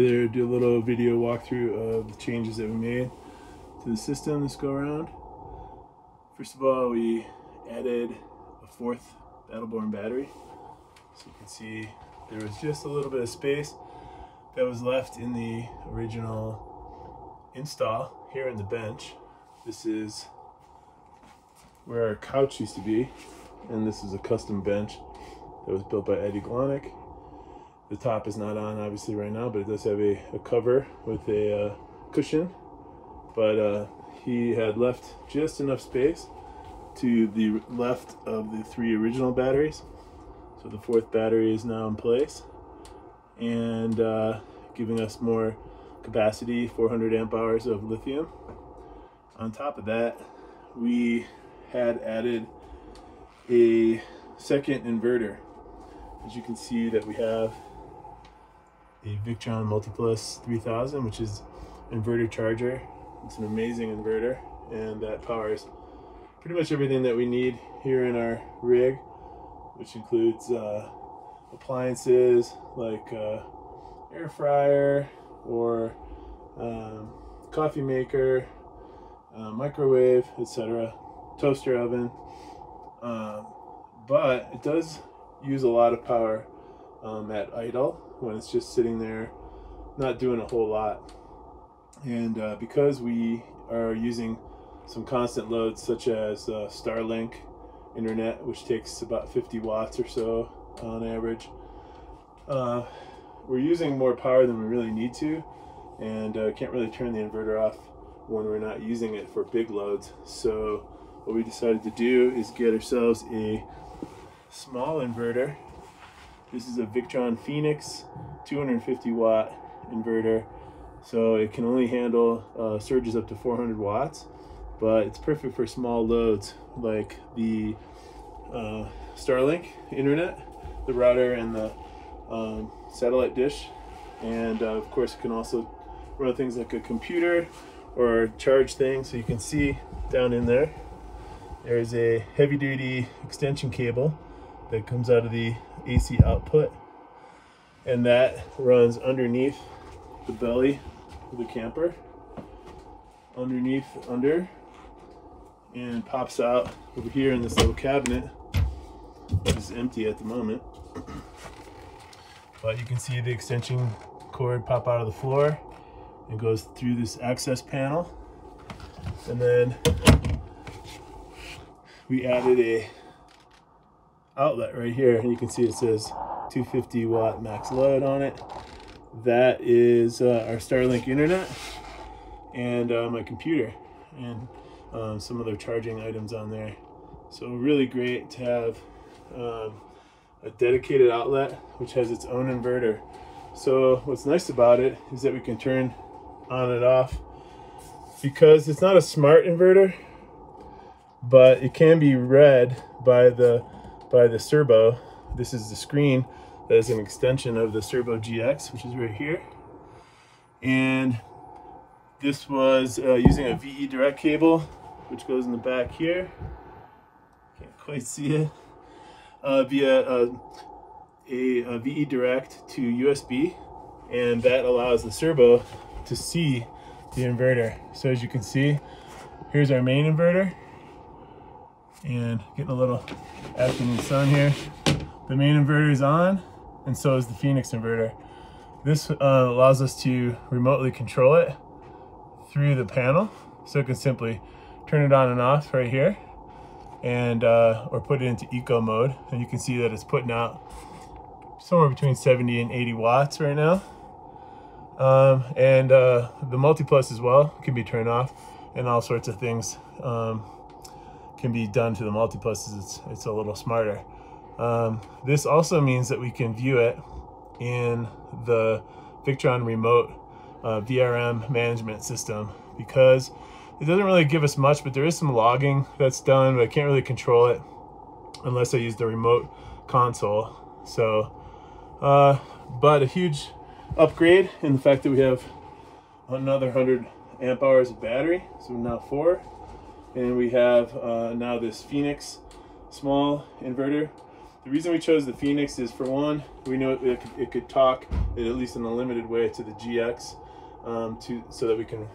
Here, do a little video walkthrough of the changes that we made to the system this go around. First of all, we added a fourth Battle Born battery. So you can see there was just a little bit of space that was left in the original install here in the bench. This is where our couch used to be, and this is a custom bench that was built by Eddie Glonick. The top is not on obviously right now, but it does have a, a cover with a uh, cushion. But uh, he had left just enough space to the left of the three original batteries. So the fourth battery is now in place and uh, giving us more capacity, 400 amp hours of lithium. On top of that, we had added a second inverter. As you can see that we have a Victron Multiplus 3000, which is inverter charger. It's an amazing inverter and that powers pretty much everything that we need here in our rig, which includes uh, appliances like uh, air fryer or um, coffee maker, uh, microwave, etc., toaster oven. Um, but it does use a lot of power um, at idle when it's just sitting there not doing a whole lot. And uh, because we are using some constant loads such as uh, Starlink internet, which takes about 50 watts or so on average, uh, we're using more power than we really need to and uh, can't really turn the inverter off when we're not using it for big loads. So what we decided to do is get ourselves a small inverter. This is a Victron Phoenix 250 watt inverter. So it can only handle uh, surges up to 400 watts, but it's perfect for small loads like the uh, Starlink internet, the router and the um, satellite dish. And uh, of course it can also run things like a computer or charge things. So you can see down in there, there's a heavy duty extension cable that comes out of the AC output. And that runs underneath the belly of the camper underneath under and pops out over here in this little cabinet which is empty at the moment. But you can see the extension cord pop out of the floor and goes through this access panel. And then we added a outlet right here and you can see it says 250 watt max load on it. That is uh, our starlink internet and uh, my computer and um, some other charging items on there. So really great to have um, a dedicated outlet which has its own inverter. So what's nice about it is that we can turn on and off because it's not a smart inverter but it can be read by the by the Cerbo. This is the screen that is an extension of the Cerbo GX, which is right here. And this was uh, using a VE direct cable, which goes in the back here. Can't quite see it. Uh, via a, a, a VE direct to USB, and that allows the Cerbo to see the inverter. So as you can see, here's our main inverter and getting a little afternoon sun here. The main inverter is on and so is the Phoenix inverter. This uh, allows us to remotely control it through the panel. So it can simply turn it on and off right here and uh, or put it into eco mode. And you can see that it's putting out somewhere between 70 and 80 watts right now. Um, and uh, the multi-plus as well can be turned off and all sorts of things. Um, can be done to the multipluses, it's, it's a little smarter. Um, this also means that we can view it in the Victron remote uh, VRM management system because it doesn't really give us much, but there is some logging that's done, but I can't really control it unless I use the remote console. So, uh, but a huge upgrade in the fact that we have another 100 amp hours of battery, so now four and we have uh, now this Phoenix small inverter The reason we chose the Phoenix is for one, we know it, it, could, it could talk, at least in a limited way, to the GX um, to so that we can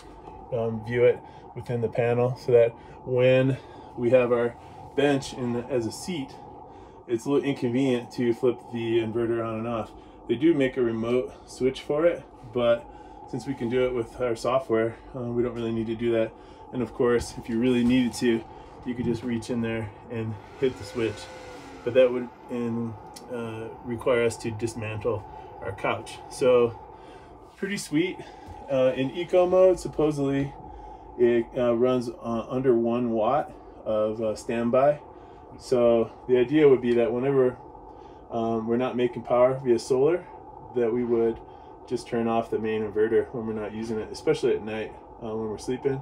um, view it within the panel so that when we have our bench in the, as a seat, it's a little inconvenient to flip the inverter on and off. They do make a remote switch for it, but since we can do it with our software, uh, we don't really need to do that. And of course, if you really needed to, you could just reach in there and hit the switch. But that would in, uh, require us to dismantle our couch. So pretty sweet. Uh, in eco mode, supposedly it uh, runs uh, under one watt of uh, standby. So the idea would be that whenever um, we're not making power via solar, that we would just turn off the main inverter when we're not using it, especially at night uh, when we're sleeping.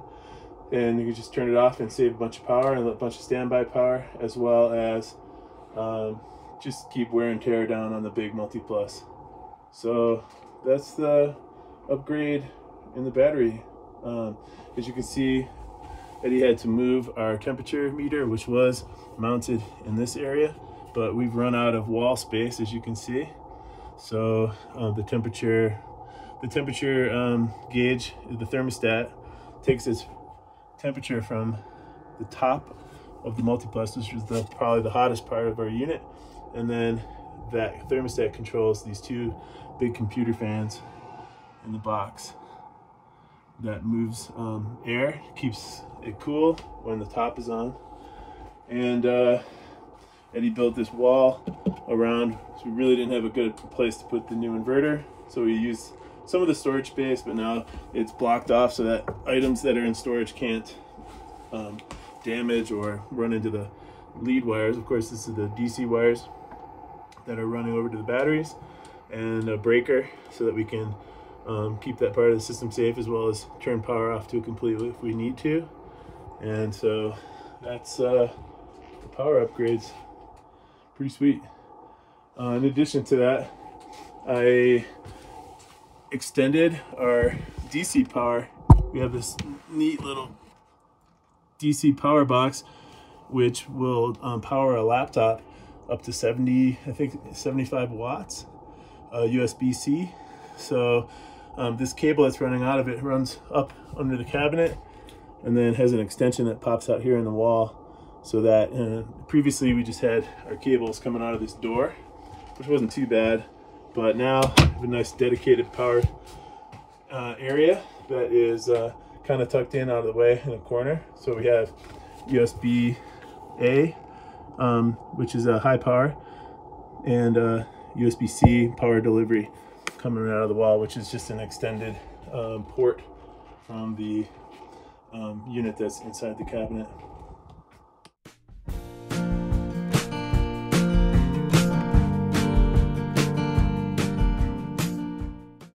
And you can just turn it off and save a bunch of power and a bunch of standby power, as well as um, just keep wear and tear down on the big multi plus. So that's the upgrade in the battery. Um, as you can see, Eddie had to move our temperature meter, which was mounted in this area, but we've run out of wall space, as you can see. So uh, the temperature, the temperature um, gauge, the thermostat, takes its temperature from the top of the multiplus, which is the probably the hottest part of our unit, and then that thermostat controls these two big computer fans in the box that moves um, air, keeps it cool when the top is on. And uh, Eddie built this wall around, so we really didn't have a good place to put the new inverter. So we used some of the storage space, but now it's blocked off so that items that are in storage can't um, damage or run into the lead wires. Of course, this is the DC wires that are running over to the batteries and a breaker so that we can um, keep that part of the system safe as well as turn power off to completely if we need to. And so that's uh, the power upgrades. Pretty sweet. Uh, in addition to that, I extended our DC power. We have this neat little DC power box which will um, power a laptop up to 70, I think 75 watts, uh, USB-C. So um, this cable that's running out of it runs up under the cabinet and then has an extension that pops out here in the wall so that uh, previously we just had our cables coming out of this door which wasn't too bad but now we have a nice dedicated power uh, area that is uh, kind of tucked in out of the way in a corner so we have USB A um, which is a high power and uh, power delivery coming out of the wall, which is just an extended um, port from the um, unit that's inside the cabinet.